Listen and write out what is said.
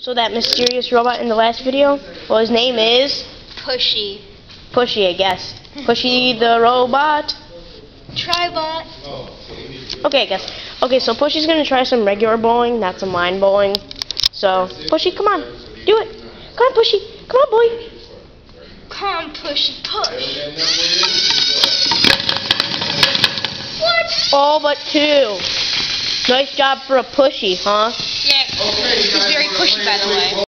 So that mysterious robot in the last video, well, his name is Pushy. Pushy, I guess. Pushy the robot. Tribot. Okay, I guess. Okay, so Pushy's gonna try some regular bowling, not some line bowling. So, Pushy, come on, do it. Come on, Pushy. Come on, boy. Come, Pushy, push. What? All but two. Nice job for a Pushy, huh? Yeah, pushy, by the way.